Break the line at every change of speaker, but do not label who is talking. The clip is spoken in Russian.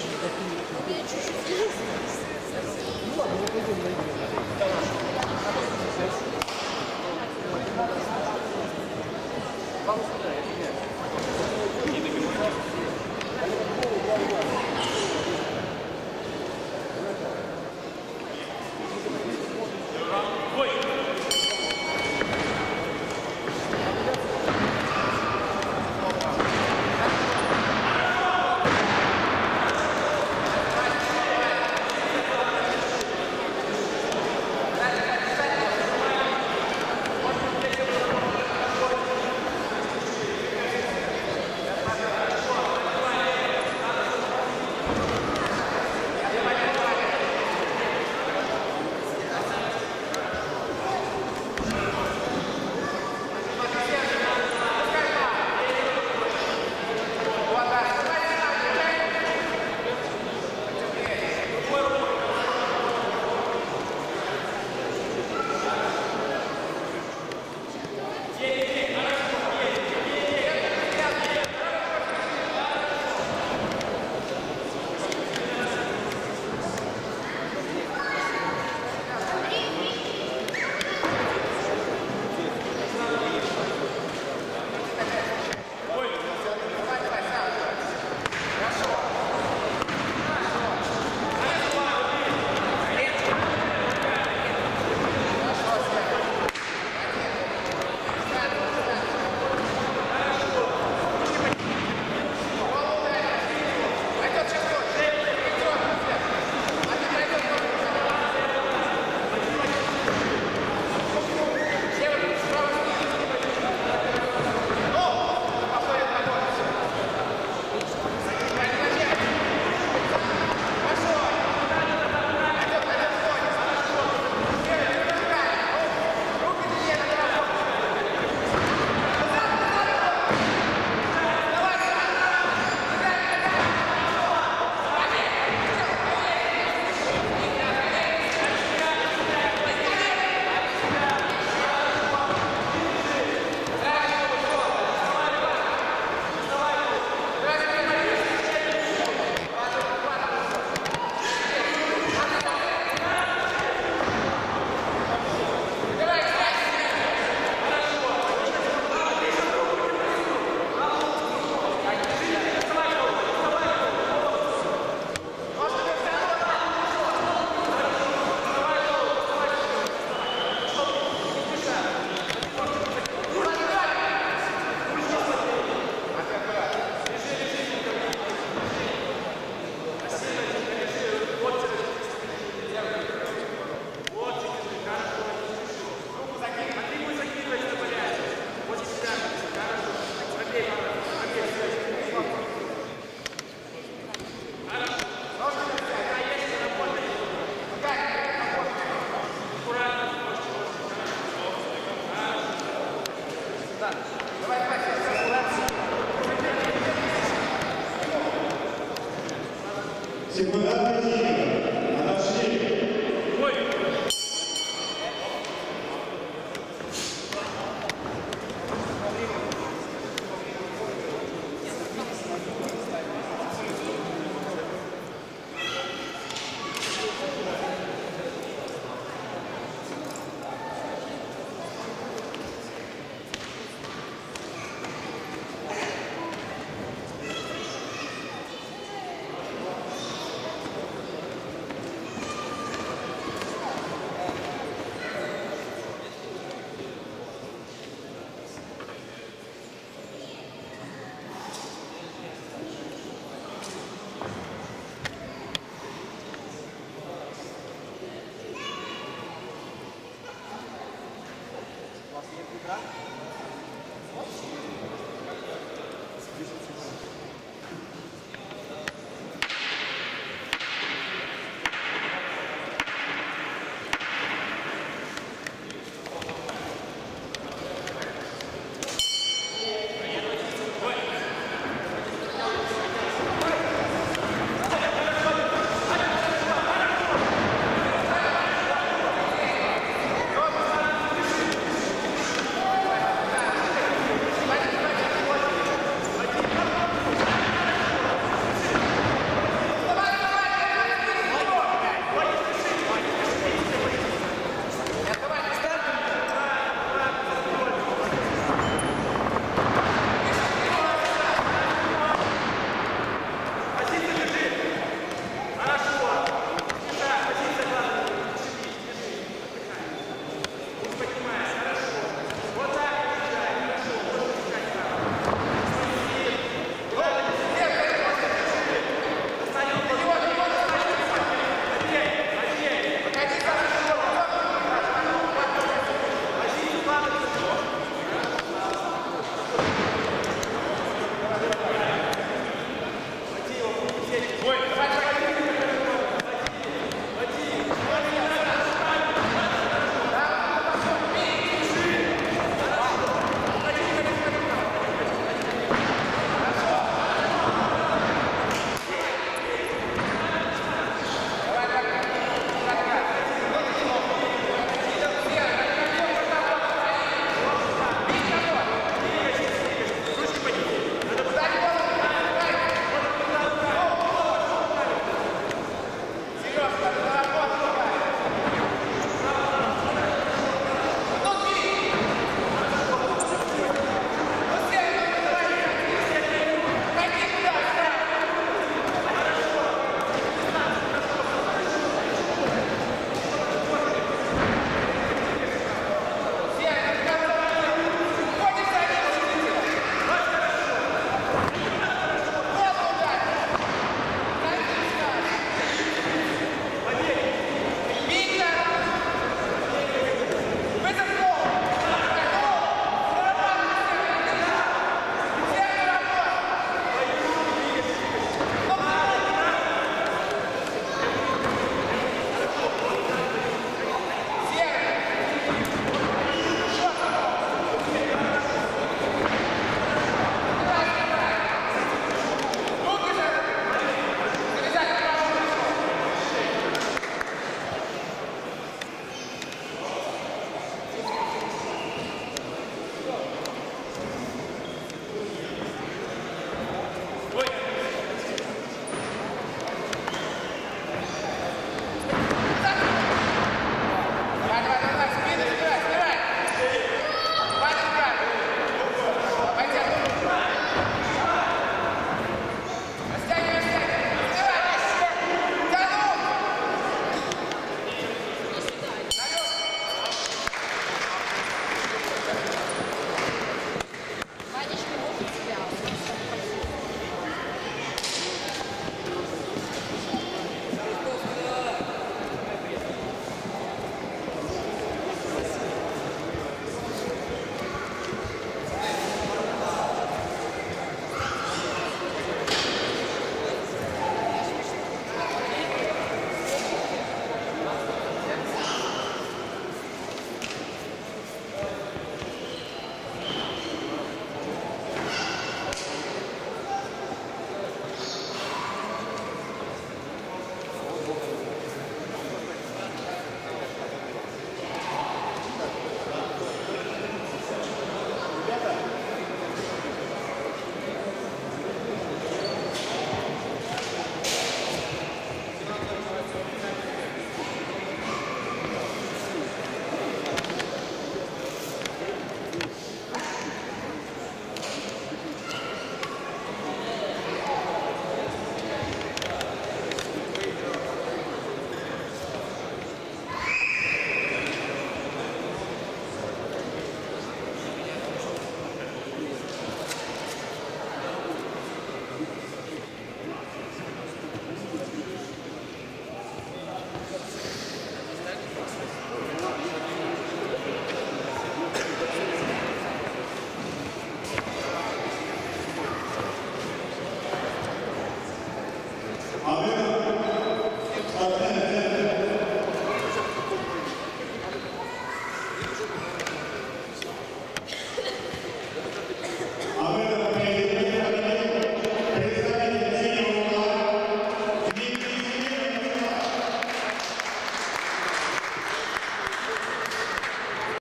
Ну
ладно, мы пойдем найдем.